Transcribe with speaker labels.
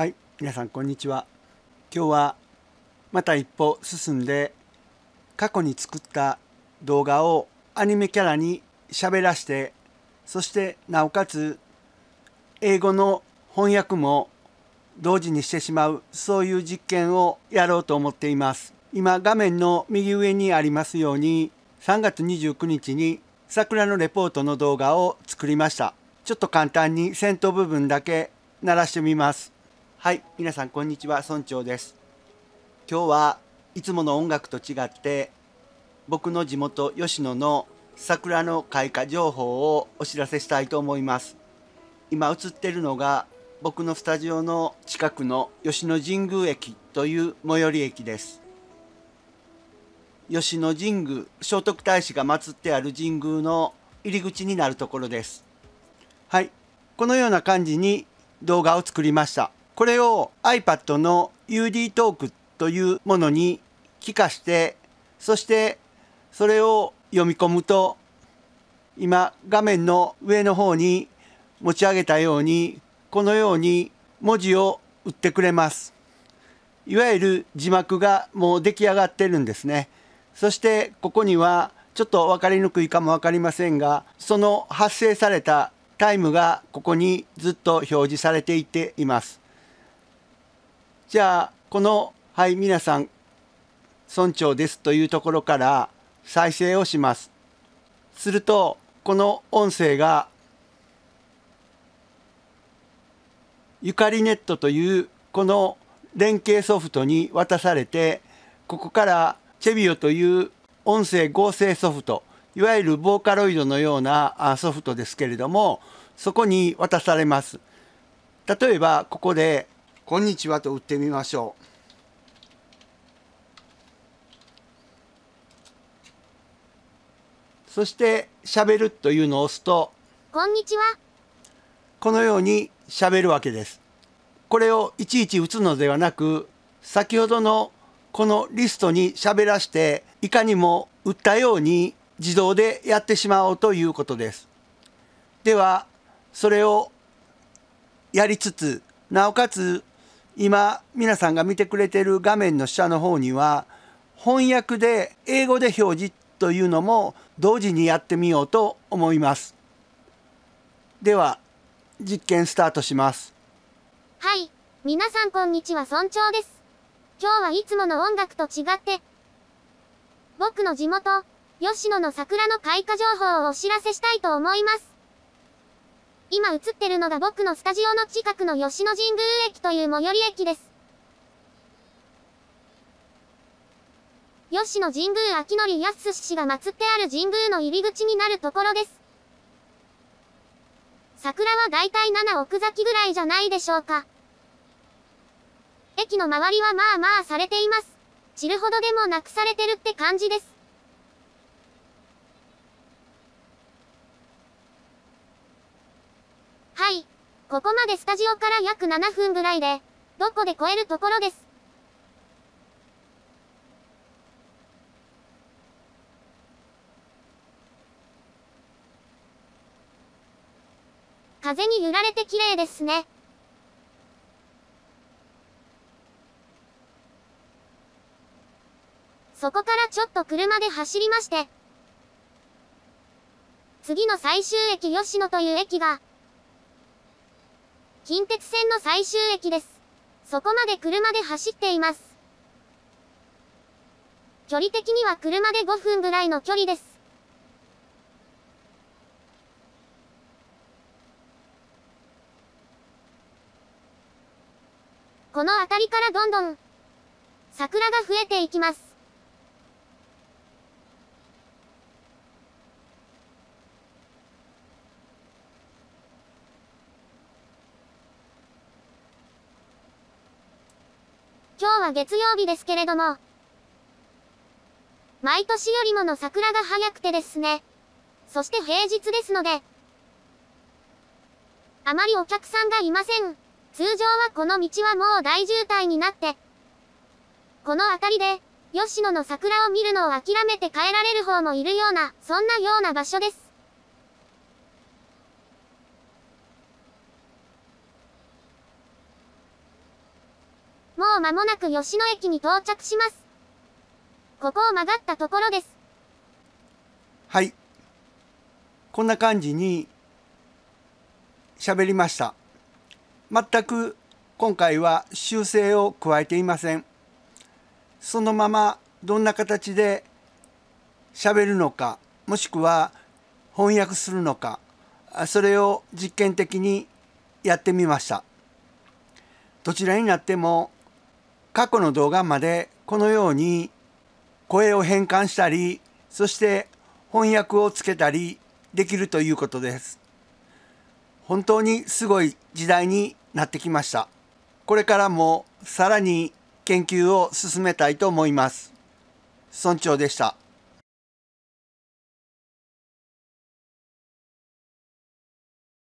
Speaker 1: はい皆さんこんにちは。今日はまた一歩進んで過去に作った動画をアニメキャラに喋らしてそしてなおかつ英語の翻訳も同時にしてしまうそういう実験をやろうと思っています。今画面の右上にありますように3月29日に桜のレポートの動画を作りました。ちょっと簡単に先頭部分だけ鳴らしてみます。はい皆さんこんにちは村長です。今日はいつもの音楽と違って僕の地元吉野の桜の開花情報をお知らせしたいと思います。今映ってるのが僕のスタジオの近くの吉野神宮駅という最寄り駅です。吉野神宮聖徳太子が祀ってある神宮の入り口になるところです。はいこのような感じに動画を作りました。これを iPad の UD トークというものに聞かしてそしてそれを読み込むと今画面の上の方に持ち上げたようにこのように文字を打ってくれます。いわゆる字幕がもう出来上がってるんですね。そしてここにはちょっと分かりにくいかも分かりませんがその発生されたタイムがここにずっと表示されていています。じゃあこの「はい皆さん村長です」というところから再生をします。するとこの音声がゆかりネットというこの連携ソフトに渡されてここからチェビオという音声合成ソフトいわゆるボーカロイドのようなソフトですけれどもそこに渡されます。例えばここで「こんにちは」と打ってみましょうそして「しゃべる」というのを押すと
Speaker 2: こんにちは。
Speaker 1: このようにしゃべるわけです。これをいちいち打つのではなく先ほどのこのリストに喋らしていかにも打ったように自動でやってしまおうということです。ではそれをやりつつなおかつ今皆さんが見てくれてる画面の下の方には翻訳で英語で表示というのも同時にやってみようと思います。では実験スタートします。
Speaker 2: はい。皆さんこんにちは村長です。今日はいつもの音楽と違って、僕の地元、吉野の桜の開花情報をお知らせしたいと思います。今映ってるのが僕のスタジオの近くの吉野神宮駅という最寄り駅です。吉野神宮秋則康氏が祀ってある神宮の入り口になるところです。桜はだいたい7奥咲きぐらいじゃないでしょうか。駅の周りはまあまあされています。散るほどでもなくされてるって感じです。はい。ここまでスタジオから約7分ぐらいで、どこで超えるところです。風に揺られて綺麗ですね。そこからちょっと車で走りまして、次の最終駅吉野という駅が、近鉄線の最終駅です。そこまで車で走っています。距離的には車で5分ぐらいの距離です。この辺りからどんどん桜が増えていきます。今日は月曜日ですけれども、毎年よりもの桜が早くてですね。そして平日ですので、あまりお客さんがいません。通常はこの道はもう大渋滞になって、この辺りで、吉野の桜を見るのを諦めて帰られる方もいるような、そんなような場所です。もう間もなく吉野駅に到着します。ここを曲がったところです。
Speaker 1: はい。こんな感じに喋りました。全く今回は修正を加えていません。そのままどんな形で喋るのか、もしくは翻訳するのか、それを実験的にやってみました。どちらになっても過去の動画までこのように声を変換したり、そして翻訳をつけたりできるということです。本当にすごい時代になってきました。これからもさらに研究を進めたいと思います。村長でした。